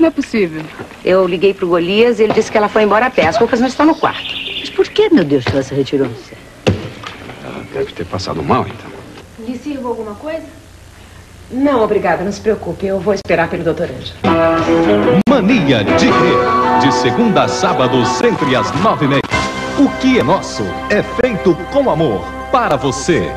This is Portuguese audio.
Não é possível. Eu liguei pro Golias e ele disse que ela foi embora a pé. As roupas não estão no quarto. Mas por que, meu Deus, que ela se retirou? Ela deve ter passado mal, então. Lhe sirvo alguma coisa? Não, obrigada, não se preocupe. Eu vou esperar pelo doutor Anjo. Mania de Rir. De segunda a sábado, sempre às nove e meia. O que é nosso é feito com amor para você.